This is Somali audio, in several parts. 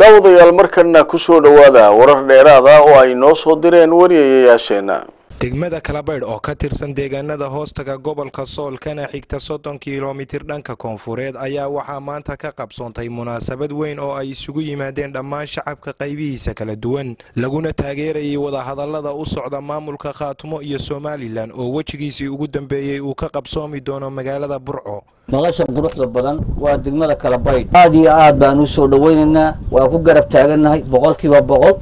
daawadayaal markana ku soo dhowaada warar dheeraada oo ay noo soo direen wariyayayaasheena degmada kalabaydh oo ka tirsan deegaanada hoostaga gobolka sool kana xigta soddon kilomitir dhanka koonfureed ayaa waxaa maanta ka qabsoontay munaasabad weyn oo ay isugu yimaadeen dhammaan shacabka qaybihiisa kala duwan laguna taageerayay wadahadalada u socda maamulka khaatumo iyo somalilan oo wejigiisii ugu dambeeyey uu ka qabsoomi doono magaalada burco. Nolosha quruxda badan waa degmada kalabaydh aad iyo aad baan u soo dhawaynaynaa waa ku garab taagannahay boqolkiiba boqol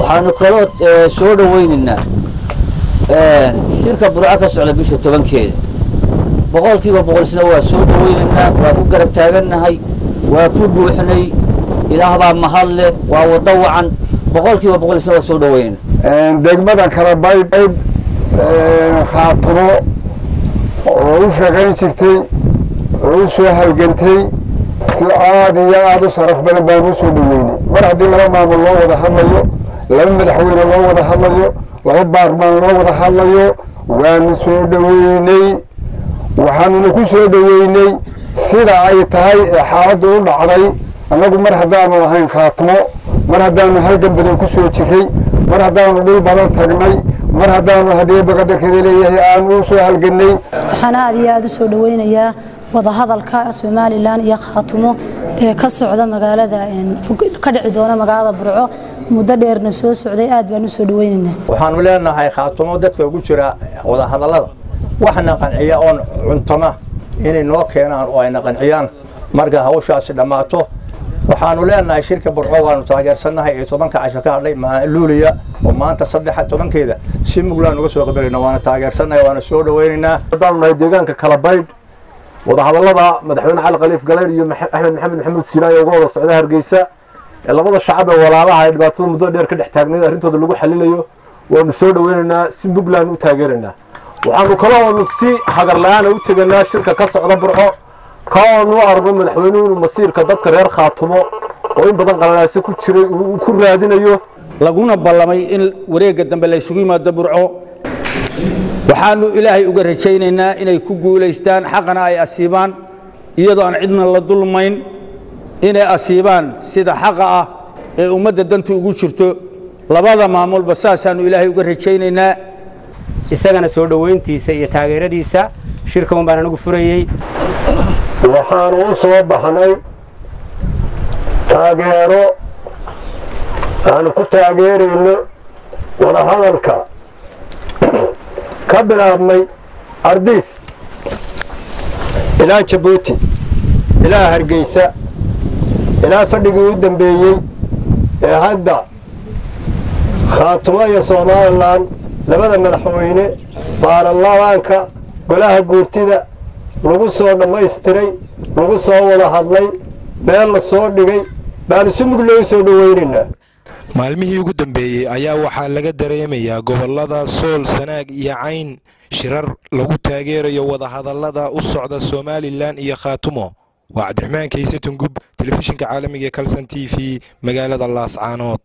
waxaanu kaloo soo dhawaynaynaa shirka burco ka socda bisha tobankeeda boqolkiiba boqolsna waa soo dhawaynaynaa waa ku garab taagannahay waa ku buuxnay ilaah baa mahad leh waa waddo wacan. Boqolkiiba boqolsna waa soo dhawaynayna degmada kalabaydh khaatumo oo u shaqayn jirtay oo u soo halgantay si aad iyo aada u sharaf badan baan u soo dhaweynay mar haddii laba maamul loo wada hadlayo laba madaxweyne loo wada hadlayo laba baarmaan loo wada hadlayo waanu soo dhaweynay waxaanuna ku soo dhaweynay sida ay tahay ee xaaladdu u dhacday. Annagu mar haddaanu ahayn khaatimo mar haddaanu halgan badan ku soo jiray mar haddaanu dhul badan tagnay mar haddaanu haddii baqadarkeeda leeyahay aanu u soo halganay waxaan aad iyo aada u soo dhaweynayaa wadahadalka somalilan iyo khaatumo ee ka socda magaalada ka dhici doona magaalada burco muddo dheerna soo socday aad baan u soo dhaweynaynaa. Waxaanu leenahay khaatumo dadka ugu jira wadahadallada waxna qanciya oon cuntama inay noo keenaan oo ayna qanciyaan marka hawshaasi dhammaato waxaanu leenahay shirka burco waanu taageersannahay ee tobanka casho ka hadhay luuliya oo maanta saddexa tobankeeda. Si muglaan uga soo qabalayna waana taageersannahay waana soo dhaweynaynaa. Haddaanu nahay deegaanka kalabaydh wadahadallada madaxweyne cali khaliif galayr iyo axmed maxamed maxamuud siinaay uga wada socda hargeysa labada shacab ee walaalaha dhibaatada muddo dheer ka dhex taagnayd arrintooda lagu xalinayo waanu soo dhaweynaynaa si mugland u taageeraynaa waxaanu kaloo si hagar u teganaa shirka ka socda burco kaoonu arno madaxweynuhu inuu masiirka dadka reer khaatumo oo in badan qalalaase ku jiray uu ku raadinayo. Laguna ballamay in wareegga dambe la yimaado burco. Waxaanu ilaahay uga rajaynaynaa inay ku guulaystaan xaqana ay asiibaan iyadoo aan cidna la dulmayn inay asiibaan sida xaqa ah ee ummadda dantu ugu jirto. Labada maamulba saasaanu ilaahay uga rajaynaynaa. Isagana soo dhoweyntiisa iyo taageeradiisa shirka un baan anigu furayey. Waxaanu u soo baxnay taageero aanu ku taageerayno wadahadalka. Ka bilaabmay ardiis. Ilaa jabuuti ilaa hargeysa ilaa fadhigii u dambeeyey ee hadda khaatumo iyo somalilan labada madaxweyne baarlamaanka golaha guurtida lagu soo dhammaystiray lagu soo wada hadlay meel la soo dhigay baanu si mug loo soo dhaweynaynaa maalmihii ugu dambeeyey ayaa waxaa laga dareemayaa gobollada sool sanaag iyo cayn shirar lagu taageerayo wadahadallada u socda somalilan iyo khaatumo waa cabdiraxmaan kayse tungub telefishinka caalamiga ee kalson t v magaalada laascaanood